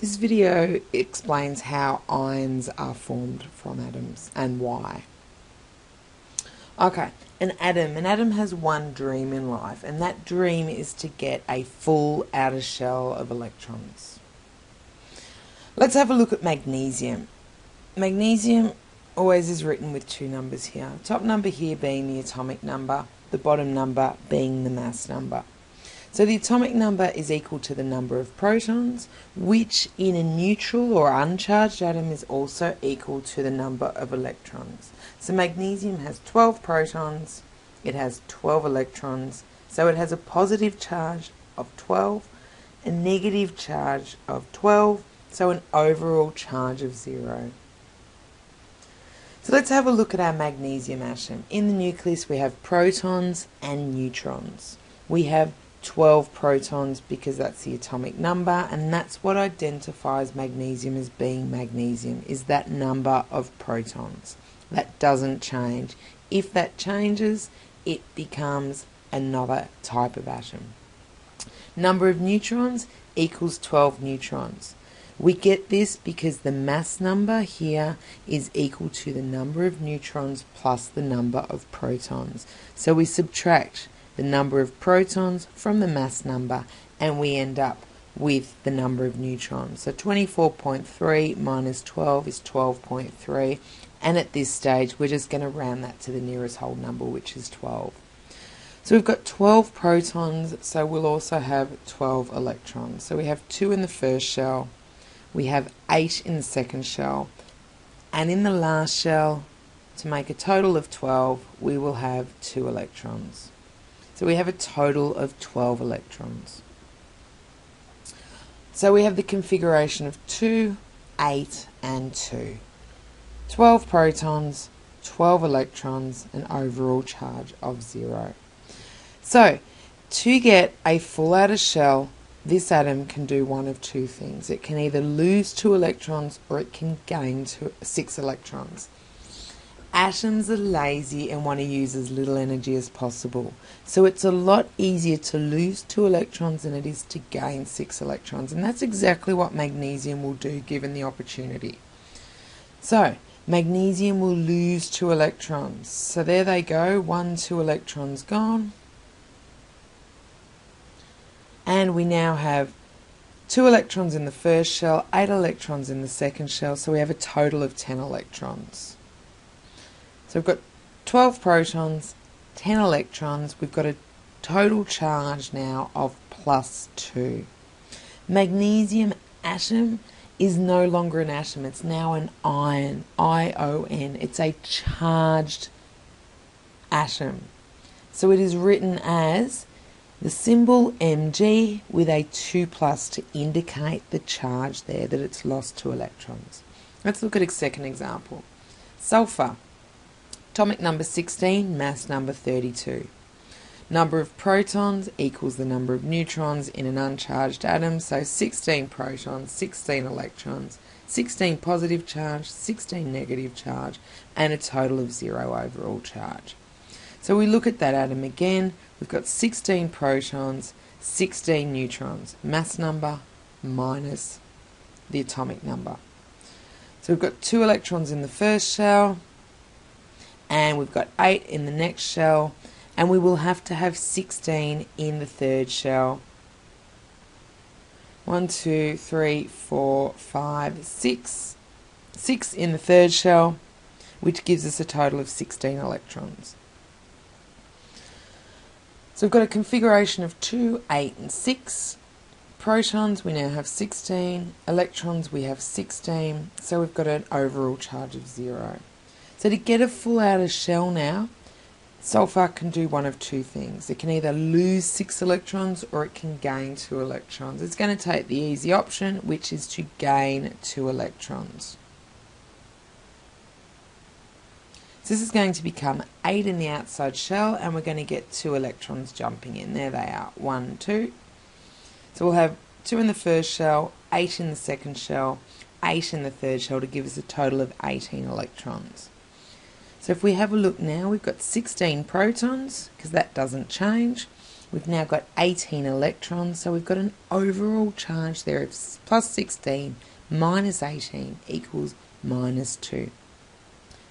This video explains how ions are formed from atoms and why. Okay, an atom. An atom has one dream in life, and that dream is to get a full outer shell of electrons. Let's have a look at magnesium. Magnesium always is written with two numbers here. Top number here being the atomic number, the bottom number being the mass number. So the atomic number is equal to the number of protons, which in a neutral or uncharged atom is also equal to the number of electrons. So magnesium has 12 protons, it has 12 electrons, so it has a positive charge of 12, a negative charge of 12, so an overall charge of 0. So let's have a look at our magnesium atom. In the nucleus we have protons and neutrons. We have 12 protons because that's the atomic number and that's what identifies magnesium as being magnesium is that number of protons. That doesn't change. If that changes it becomes another type of atom. Number of neutrons equals 12 neutrons. We get this because the mass number here is equal to the number of neutrons plus the number of protons. So we subtract the number of protons from the mass number and we end up with the number of neutrons. So 24.3 minus 12 is 12.3 and at this stage we're just going to round that to the nearest whole number which is 12. So we've got 12 protons so we'll also have 12 electrons. So we have 2 in the first shell, we have 8 in the second shell and in the last shell to make a total of 12 we will have 2 electrons. So we have a total of 12 electrons. So we have the configuration of 2, 8 and 2. 12 protons, 12 electrons, an overall charge of 0. So to get a full outer shell, this atom can do one of two things. It can either lose 2 electrons or it can gain two, 6 electrons. Atoms are lazy and want to use as little energy as possible. So it's a lot easier to lose two electrons than it is to gain six electrons. And that's exactly what magnesium will do given the opportunity. So magnesium will lose two electrons. So there they go, one, two electrons gone. And we now have two electrons in the first shell, eight electrons in the second shell, so we have a total of 10 electrons. So we've got 12 protons, 10 electrons. We've got a total charge now of plus 2. Magnesium atom is no longer an atom. It's now an ion, I-O-N. It's a charged atom. So it is written as the symbol Mg with a 2 plus to indicate the charge there that it's lost two electrons. Let's look at a second example. Sulfur. Atomic number 16, mass number 32. Number of protons equals the number of neutrons in an uncharged atom, so 16 protons, 16 electrons, 16 positive charge, 16 negative charge, and a total of zero overall charge. So we look at that atom again, we've got 16 protons, 16 neutrons, mass number minus the atomic number. So we've got two electrons in the first shell, and we've got 8 in the next shell and we will have to have 16 in the third shell. 1, 2, 3, 4, 5, 6. 6 in the third shell, which gives us a total of 16 electrons. So we've got a configuration of 2, 8 and 6. Protons we now have 16, electrons we have 16, so we've got an overall charge of 0. So to get a full outer shell now, sulfur can do one of two things. It can either lose six electrons or it can gain two electrons. It's going to take the easy option, which is to gain two electrons. So this is going to become 8 in the outside shell and we're going to get 2 electrons jumping in. There they are, 1, 2. So we'll have 2 in the first shell, 8 in the second shell, 8 in the third shell to give us a total of 18 electrons. So if we have a look now, we've got 16 protons, because that doesn't change. We've now got 18 electrons, so we've got an overall charge there of plus 16 minus 18 equals minus 2.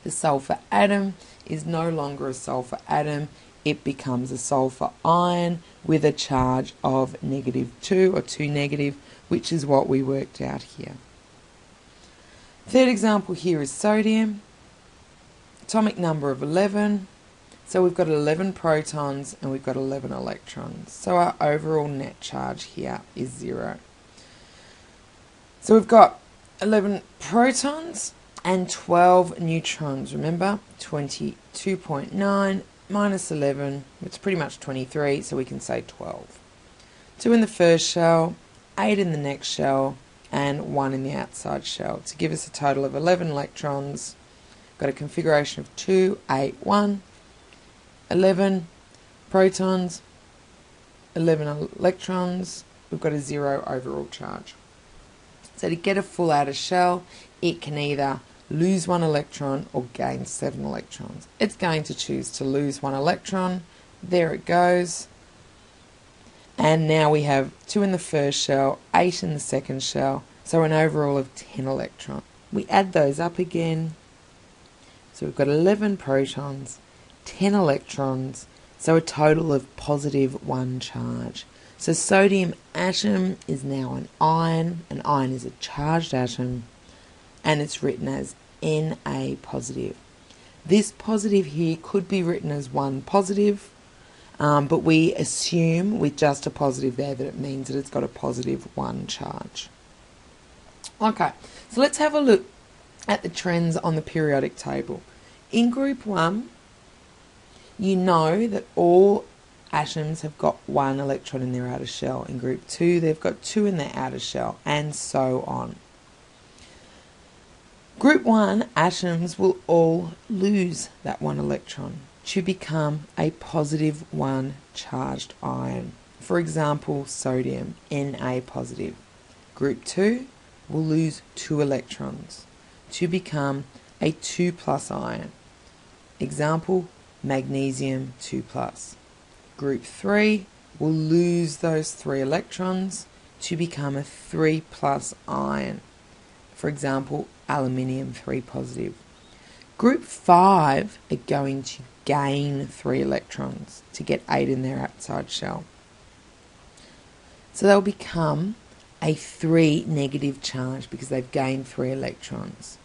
The sulfur atom is no longer a sulfur atom, it becomes a sulfur ion with a charge of negative 2 or 2 negative, which is what we worked out here. Third example here is sodium. Atomic number of 11. So we've got 11 protons and we've got 11 electrons. So our overall net charge here is 0. So we've got 11 protons and 12 neutrons. Remember, 22.9 minus 11, it's pretty much 23, so we can say 12. 2 in the first shell, 8 in the next shell, and 1 in the outside shell to give us a total of 11 electrons. Got a configuration of 2, 8, 1, 11 protons, 11 electrons. We've got a 0 overall charge. So to get a full outer shell, it can either lose one electron or gain seven electrons. It's going to choose to lose one electron. There it goes. And now we have two in the first shell, eight in the second shell, so an overall of 10 electrons. We add those up again. So we've got 11 protons, 10 electrons, so a total of positive one charge. So sodium atom is now an ion. An ion is a charged atom and it's written as Na positive. This positive here could be written as 1 positive, um, but we assume with just a positive there that it means that it's got a positive 1 charge. Okay, so let's have a look at the trends on the periodic table. In group 1, you know that all atoms have got one electron in their outer shell. In group 2, they've got two in their outer shell, and so on. Group 1 atoms will all lose that one electron to become a positive 1 charged ion. For example, sodium, Na positive. Group 2 will lose 2 electrons to become a 2 plus ion. Example, magnesium 2 plus. Group 3 will lose those 3 electrons to become a 3 plus ion. For example, aluminium 3 positive. Group 5 are going to gain 3 electrons to get 8 in their outside shell. So they'll become a 3 negative charge because they've gained 3 electrons.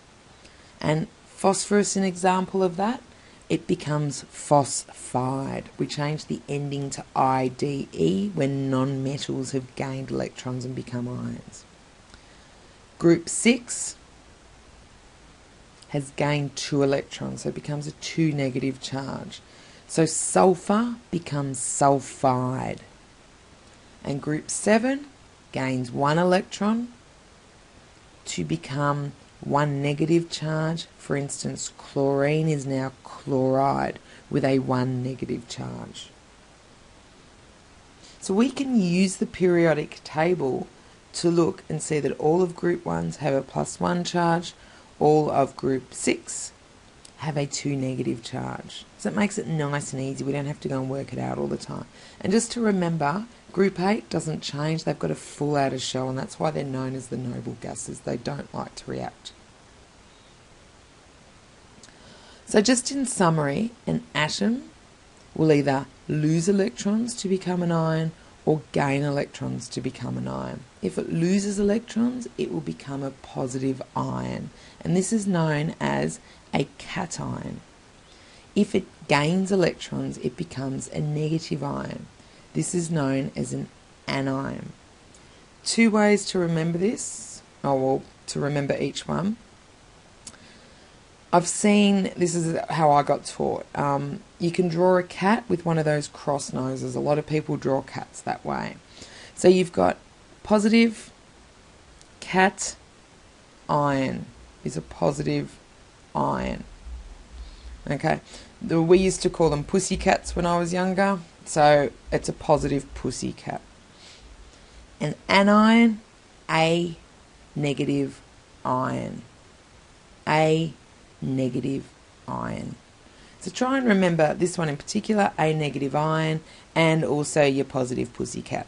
And phosphorus, an example of that, it becomes phosphide. We change the ending to IDE when non-metals have gained electrons and become ions. Group 6 has gained two electrons, so it becomes a two negative charge. So sulfur becomes sulfide. And group 7 gains one electron to become one negative charge. For instance, chlorine is now chloride with a one negative charge. So we can use the periodic table to look and see that all of group 1s have a plus 1 charge, all of group 6 have a 2 negative charge. So it makes it nice and easy. We don't have to go and work it out all the time. And just to remember, group 8 doesn't change. They've got a full outer shell and that's why they're known as the noble gases. They don't like to react. So just in summary, an atom will either lose electrons to become an ion or gain electrons to become an ion. If it loses electrons, it will become a positive ion, and this is known as a cation. If it gains electrons, it becomes a negative ion. This is known as an anion. Two ways to remember this, oh well, to remember each one. I've seen, this is how I got taught. Um, you can draw a cat with one of those cross noses. A lot of people draw cats that way. So you've got positive cat ion is a positive ion. Okay, the, we used to call them pussy cats when I was younger, so it's a positive pussy cat. An anion, a negative ion. A negative ion. So try and remember this one in particular, A negative ion, and also your positive pussycat.